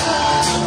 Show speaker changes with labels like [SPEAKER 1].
[SPEAKER 1] Hey!